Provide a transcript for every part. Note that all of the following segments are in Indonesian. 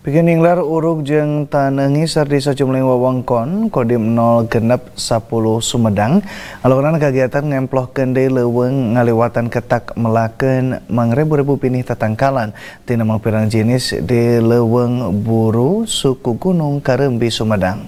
Pikeninglar uruk jeng tanengi serdi sejumlah wawangkon kodim 0 genep 10 Sumedang. Alunan kegiatan ngemploh kende leweng ngaliwatan ketak melaken mangrebu-rebu pinih tatangkalan Tina pirang jenis di leweng buru suku gunung Karembi Sumedang.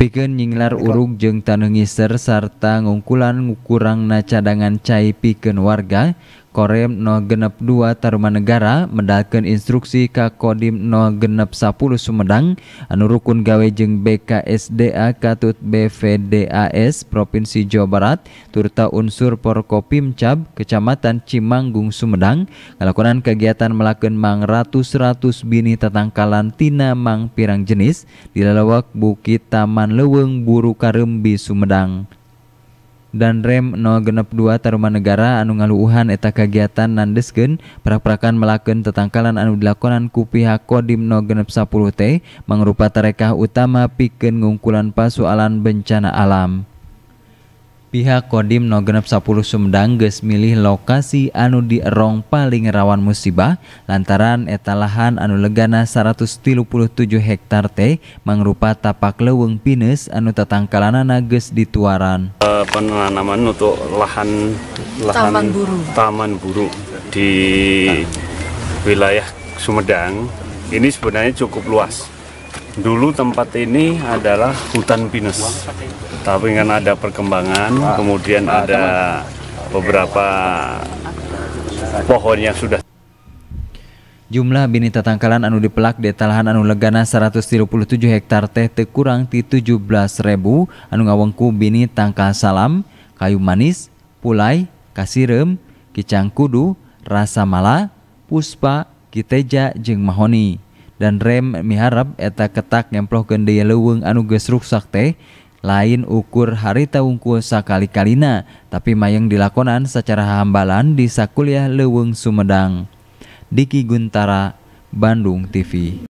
Piken nyinglar uruk jeng tanengiser serta ngungkulan ngukurang na cadangan cai piken warga Korem no genep 2 Tarumanegara mendalkan instruksi ka Kodim no genep 10 Sumedang anu rukun gawe jeng BKSDA Katut BVDAS Provinsi Jawa Barat turta unsur Porkopimcab Kecamatan Cimanggung Sumedang. Ngalakonan kegiatan melakukan mang ratus-ratus bini tatangkalan tina mang pirang jenis di lalawak Bukit Taman Leweng Buru Karembi Sumedang dan rem 0 genep 2 taruman negara anu ngaluuhan eta kegiatan nandeskeun perak-perakan melakukan tetangkalan anu dilakonan ku pihak Kodim 0 genep 10 T mangrupa tarekah utama pikeun ngungkulan pasualan bencana alam Pihak Kodim no genep 10 Sumedang geus milih lokasi anu di erong paling rawan musibah lantaran eta lahan anu legana 137 hektar teh mangrupa tapak leweng pinus anu tatangkalanana geus dituaran. Uh, penanaman untuk lahan lahan taman buru. taman buru di wilayah Sumedang ini sebenarnya cukup luas. Dulu tempat ini adalah hutan pinus tapi kan ada perkembangan, kemudian ada beberapa pohon yang sudah Jumlah bini tatangkalan anu dipelak di talahan anu legana 137 hektar teh teu kurang ti 17 ribu anu ngawengku bini tangkal salam, kayu manis, pulai, kasirem, kicang kudu, rasa mala, puspa, kiteja, jeung mahoni. Dan rem miharap eta ketak ngemplohkeun deui leuweung anu geus teh lain ukur harita unggul sakali-kalina tapi mayang dilakonan secara hambalan di sakuliah leweng Sumedang. Diki Guntara Bandung TV